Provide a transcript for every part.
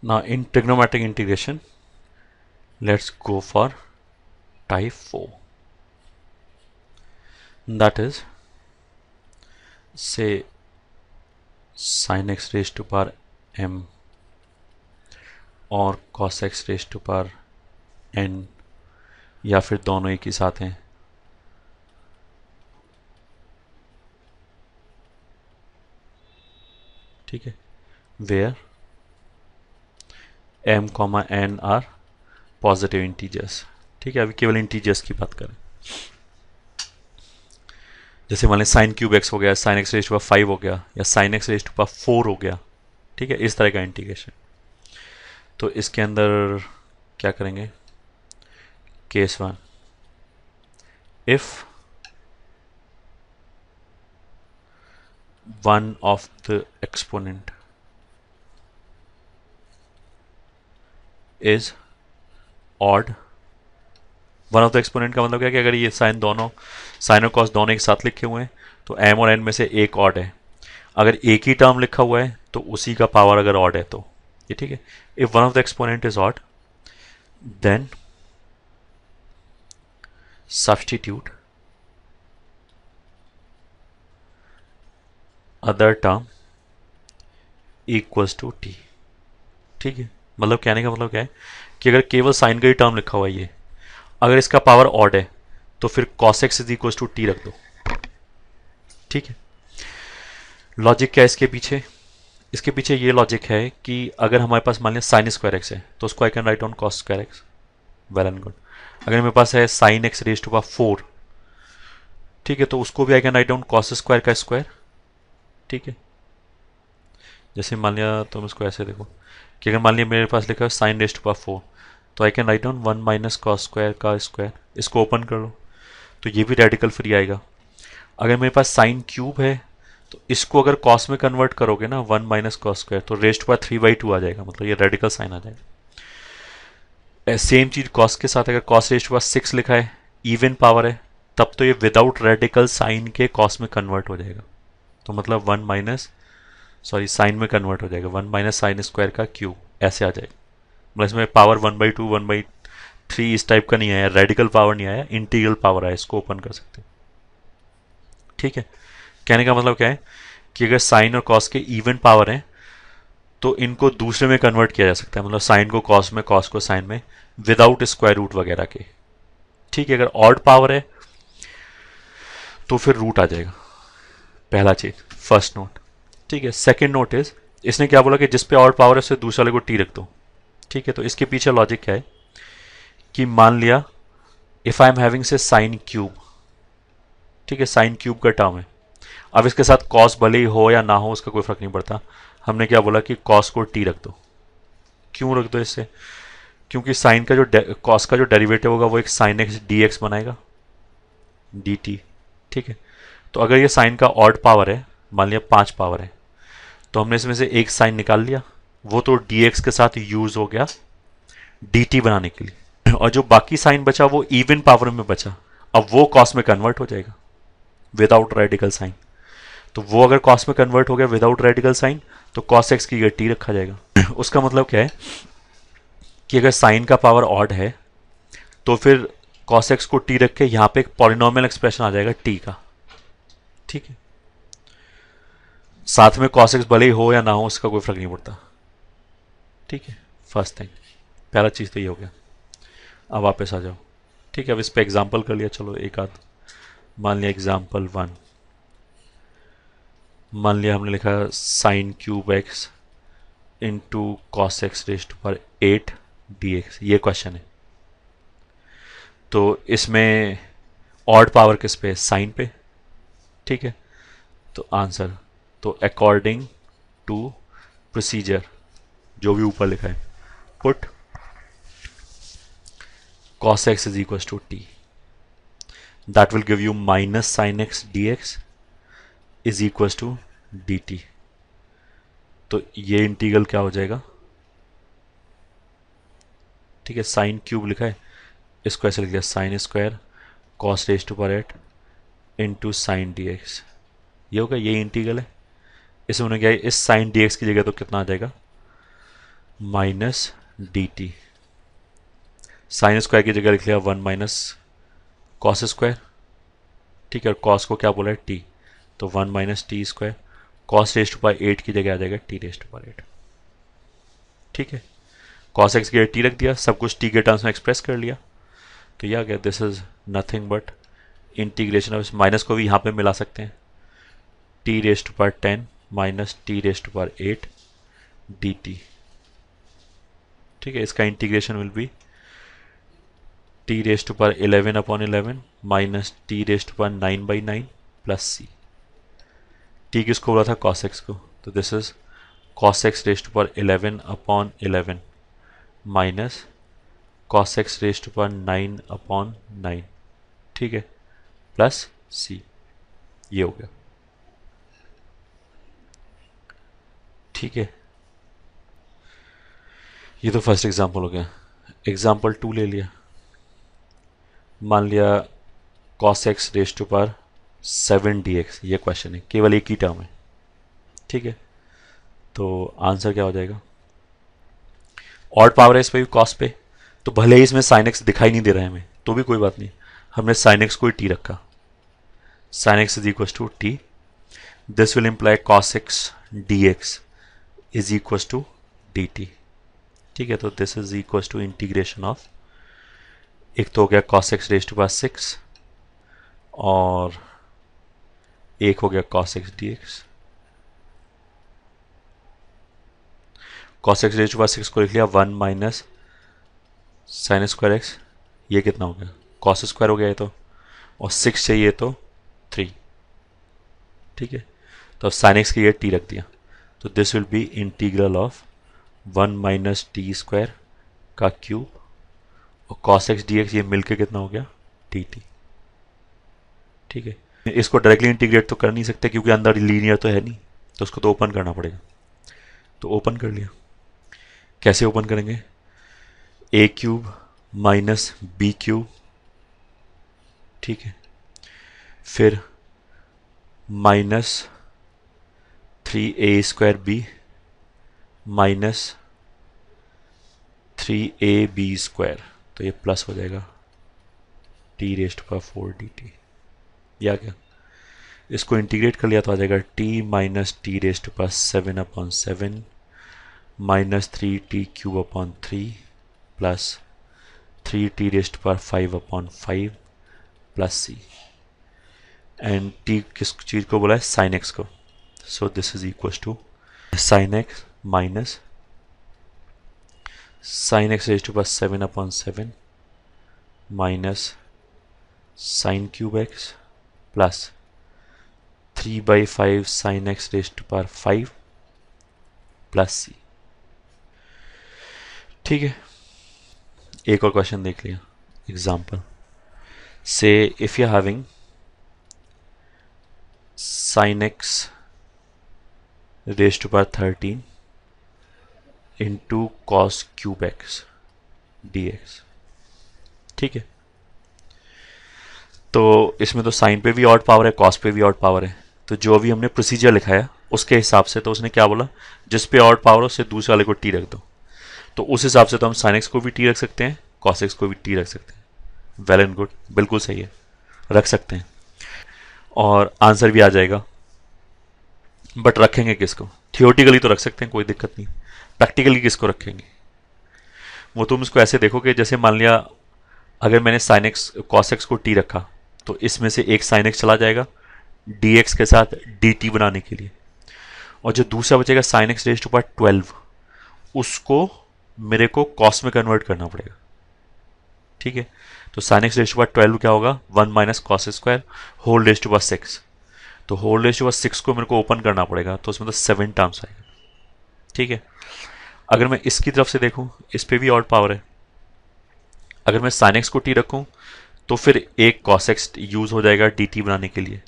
Now in trigonometric integration, let's go for type 4. That is, say sin x raised to power m और cos x raised to power n या फिर दोनों एक ही साथ हैं ठीक है where m comma n r positive integers ठीक है, अभी केवल इंटीजर्स की बात करें। जैसे मान लें साइन क्यूब एक्स हो गया साइन एक्स रेस्ट फाइव हो गया, या साइन एक्स रेस्ट फोर हो गया, ठीक है, इस तरह का इंटीग्रेशन तो इसके अंदर क्या करेंगे? Case one if one of the exponent is odd one of the exponent का मतलब क्या कि अगर ये साइन दोनों, साइन और कॉस दोनों एक साथ लिखे हुए हैं तो एम और एन में से एक ऑड है। अगर एक ही टर्म लिखा हुआ है तो उसी का पावर अगर ऑड है तो। ये ठीक है? If one of the exponent is odd then substitute other term equals to t ठीक है? मतलब कहने का मतलब क्या है कि अगर केवल साइन का ही टर्म लिखा हुआ है ये, अगर इसका पावर ऑड है तो फिर cos x is equal to t रख दो। ठीक है? लॉजिक क्या है इसके पीछे? इसके पीछे ये लॉजिक है कि अगर हमारे पास मान लिया साइन स्क्वायर एक्स है तो उसको I can write on cos square x well and good अगर मेरे पास है sine x raise to four ठीक है तो उसको भी I can write on cos square का स्क्वायर ठीक है? जैसे मान लिया तुम इसको ऐसे देखो कि अगर मान लिया मेरे पास लिखा है साइन रेस्ट पावर फोर तो I can write down one minus cos square का स्क्वायर इसको ओपन कर लो तो ये भी रेडिकल फ्री आएगा। अगर मेरे पास साइन क्यूब है तो इसको अगर कॉस में कन्वर्ट करोगे ना वन माइनस कॉस स्क्वायर तो रेस्ट पर थ्री बाई टू आ जाएगा मतलब ये रेडिकल साइन आ जाएगा। सेम चीज़ कॉस के साथ अगर कॉस रेस्ट पर सिक्स लिखा है इवन पावर है, तब तो ये विदाउट रेडिकल साइन के कॉस में कन्वर्ट हो जाएगा। तो मतलब वन माइनस सॉरी साइन में कन्वर्ट हो जाएगा। वन माइनस साइन स्क्वायर का क्यू ऐसे आ जाएगा। मतलब इसमें power one by two one by three इस टाइप का नहीं आया। रेडिकल पावर नहीं आया। इंटीग्रल पावर आया। इसको ओपन कर सकते ठीक है? कहने का मतलब क्या है? कि अगर साइन और कॉस के इवन पावर हैं तो इनको दूसरे में कन्वर्ट किया जा सकता है। मतलब साइन को कॉस में कॉस को साइन में विदाउट स्क्वायर रूट वगैरह के। ठीक है? अगर ऑड पावर है तो फिर रूट आ जाएगा। पहला चीज़ फ़र्स्ट नोट ठीक है सेकेंड नोट इज़ इसने क्या बोला कि जिस पे और पावर है, उससे दूसरे वाले को टी रख दो। ठीक है तो इसके पीछे लॉजिक क्या है? कि मान लिया if I am having say sine cube ठीक है साइन क्यूब का टर्म है। अब इसके साथ कॉस भले ही हो या ना हो, उसका कोई फ़र्क नहीं पड़ता। हमने क्या बोला कि कॉस को टी रख दो। क्यों रख दो इससे क्योंकि साइन का जो कॉस का जो डेरिवेटिव होगा, वो एक साइन एक्स डी एक्स बनाएगा। डी टी ठीक है। तो अगर ये साइन का ऑड पावर है, मान लिया पाँच पावर है तो हमने इसमें से एक साइन निकाल लिया। वो तो dx के साथ यूज़ हो गया dt बनाने के लिए। और जो बाकी साइन बचा, वो इवन पावर में बचा। अब वो कॉस में कन्वर्ट हो जाएगा विदाउट रेडिकल साइन तो वो अगर कॉस में कन्वर्ट हो गया विदाउट रेडिकल साइन तो कॉस एक्स की टी रखा जाएगा। उसका मतलब क्या है कि अगर साइन का पावर ऑड है तो फिर कॉस एक्स को टी रख के यहाँ पे एक पॉलिनोमियल एक्सप्रेशन आ जाएगा टी का। ठीक है? साथ में कॉस एक्स भले ही हो या ना हो, उसका कोई फ़र्क नहीं पड़ता। ठीक है? फ़र्स्ट थिंग पहला चीज़ तो ये हो गया। अब वापस आ जाओ। ठीक है, अब इस पर एग्ज़ाम्पल कर लिया। चलो, एक आध। मान लिया एग्ज़ाम्पल वन मान लिया हमने लिखा sine cube x into cos x raised पर एट डी एक्स ये क्वेश्चन है। तो इसमें ऑड पावर किस पे साइन पे। ठीक है? तो आंसर तो अकॉर्डिंग टू प्रोसीजर जो भी ऊपर लिखा है put cos cos x is equals to t. That will give you minus sin x dx is equals to dt. तो ये इंटीग्रल क्या हो जाएगा? ठीक है साइन क्यूब लिखा है, इसको ऐसे लिख दिया sine square cos raise to पर eight into sine d x ये होगा ये इंटीग्रल है। इसमें उन्होंने क्या इस साइन डीएक्स की जगह तो कितना आ जाएगा? Minus d t sine square की जगह लिख लिया, वन माइनस कॉस स्क्वायर ठीक है, और कॉस को क्या बोला है? टी तो one minus t square cos raised by eight की जगह आ जाएगा टी रेस्ट बाय एट ठीक है? कॉस एक्स की टी रख दिया, सब कुछ टी के टर्म्स में एक्सप्रेस कर लिया। तो यह गया this is nothing but integration of minus को भी यहाँ पे मिला सकते हैं। टी रेस्ट पर टेन माइनस टी रेस्ट पर एट डी टी ठीक है, इसका integration will be t raised पर eleven upon eleven minus t raised पर nine by nine plus c t किसको बोला था? कॉस एक्स को। तो this is cos x raised पर eleven upon eleven minus cos x raised पर nine upon nine ठीक है? प्लस सी ये हो गया। ठीक है। ये तो फ़र्स्ट एग्जांपल हो गया। एग्जांपल टू ले लिया। मान लिया कॉस एक्स रेस टू पर सेवन डी एक्स ये क्वेश्चन है। केवल एक ही टर्म है। ठीक है। तो आंसर क्या हो जाएगा? ऑड पावर है इस पर कॉस पे। तो भले ही इसमें साइन एक्स दिखाई नहीं दे रहा है हमें तो भी कोई बात नहीं। हमने साइन एक्स को ही टी रखा। Sine x is equal to t this will imply cos x d x is equal to d t ठीक है तो this is equal to integration of एक तो हो गया cos x raise to pass six और एक हो गया cos x d x cos x raise to pass six को लिख लिया one minus sine square x ये कितना हो गया? कॉस स्क्वायर हो गया ये तो और सिक्स चाहिए तो थ्री ठीक है तो साइन एक्स के ये टी रख दिया। तो this will be integral of one minus t square का क्यूब और कॉस एक्स डी एक्स ये मिलके कितना हो गया? टी टी ठीक है? इसको डायरेक्टली इंटीग्रेट तो कर नहीं सकते क्योंकि अंदर लीनियर तो है नहीं तो उसको तो ओपन करना पड़ेगा। तो ओपन कर लिया। कैसे ओपन करेंगे? A cube minus b cube ठीक है? फिर minus three a square b minus three a b square तो ये प्लस हो जाएगा टी रेस्ट का फोर डी टी या क्या? इसको इंटीग्रेट कर लिया तो आ जाएगा टी माइनस टी रेस्ट पर seven upon seven minus three t cube upon three plus three t raised पर five upon five plus c and t किस चीज़ को बोला है? साइन एक्स को. So this is equal to sine x minus sin x raised to power 7 upon 7 minus sin cube x plus 3 by 5 sin x raised to power 5 plus c ठीक है एक और question देख लिया एग्ज़ाम्पल से if you having sin x raised to power 13 into cos cube x d x ठीक है? तो इसमें तो साइन पे भी ऑड पावर है कॉस पे भी ऑड पावर है। तो जो अभी हमने प्रोसीजर लिखाया, उसके हिसाब से तो उसने क्या बोला? जिस पे ऑड पावर हो, उससे दूसरे वाले को टी रख दो। तो उस हिसाब से तो हम साइन एक्स को भी टी रख सकते हैं कॉस एक्स को भी टी रख सकते हैं। वेल एंड गुड बिल्कुल सही है। रख सकते हैं। और आंसर भी आ जाएगा। बट रखेंगे किसको? थियोटिकली तो रख सकते हैं, कोई दिक्कत नहीं। प्रैक्टिकली किसको रखेंगे? वो तुम इसको ऐसे देखो कि जैसे मान लिया, अगर मैंने साइन एक्स कॉस एक्स को टी रखा तो इसमें से एक साइन एक्स चला जाएगा डी एक्स के साथ डी टी बनाने के लिए। और जो दूसरा बचेगा साइन एक्स रेस्ट पर ट्वेल्व उसको मेरे को कॉस में कन्वर्ट करना पड़ेगा। ठीक है? तो साइन एक्स रेस्ट पर ट्वेल्व क्या होगा? One minus cos square whole raised पर सिक्स तो होल रेस्ट पर सिक्स को मेरे को ओपन करना पड़ेगा तो उसमें तो सेवन टर्म्स आएगा। ठीक है? अगर मैं इसकी तरफ़ से देखूँ, इस पर भी ऑड पावर है। अगर मैं साइन एक्स को टी रखूँ तो फिर एक कॉस एक्स यूज़ हो जाएगा डी टी बनाने के लिए।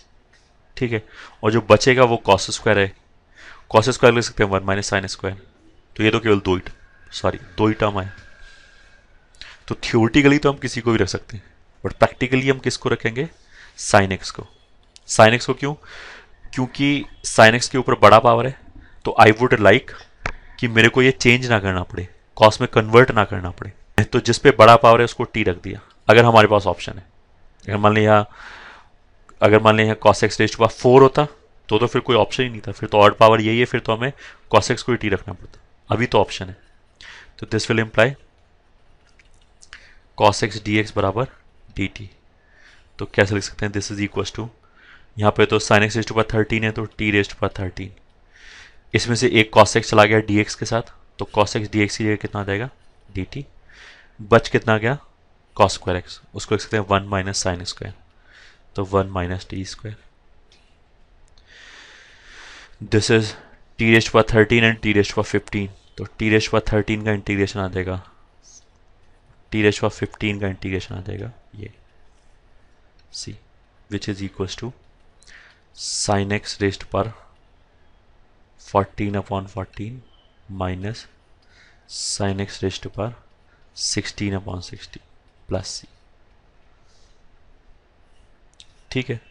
ठीक है? और जो बचेगा वो कॉस स्क्वायर है। कॉस स्क्वायर ले सकते हैं वन माइनस साइन स्क्वायर तो ये तो केवल दो ही सॉरी दो ही टर्म है तो थियोरिटिकली तो हम किसी को भी रख सकते हैं बट प्रैक्टिकली हम किसको रखेंगे? साइन एक्स को। साइन एक्स को क्यों? क्योंकि साइन एक्स के ऊपर बड़ा पावर है तो आई वुड लाइक कि मेरे को ये चेंज ना करना पड़े कॉस में कन्वर्ट ना करना पड़े। तो जिस पे बड़ा पावर है, उसको टी रख दिया, अगर हमारे पास ऑप्शन है। अगर मान लिया, अगर मान लिया cos x raised power four होता तो तो फिर कोई ऑप्शन ही नहीं था। फिर तो ऑड पावर यही है, फिर तो हमें कॉस एक्स को ही टी रखना पड़ता। अभी तो ऑप्शन है। तो this will imply cos x d x बराबर डी टी तो कैसे लिख सकते हैं? दिस इज़ इक्वल टू यहाँ पे तो साइन एक्स रेस्ट पर थर्टीन है तो टी रेस्ट पर थर्टीन इसमें से एक कॉस एक्स चला गया डी एक्स के साथ तो कॉस एक्स डी एक्स की जगह कितना आ जाएगा? डी टी बच कितना गया? कॉस स्क्वायर एक्स उसको लिख सकते हैं वन माइनस साइन स्क्वायर तो one minus t square this is t raised पर थर्टीन एंड टी रेस्ट पर फिफ्टीन तो टी रेस्ट पर थर्टीन का इंटीग्रेशन आ जाएगा। टी रेस्ट पर फिफ्टीन का इंटीग्रेशन आ जाएगा। ये। C which is equals to sine x raised पर fourteen upon fourteen minus sine x raised पर sixteen upon sixteen plus c ठीक है?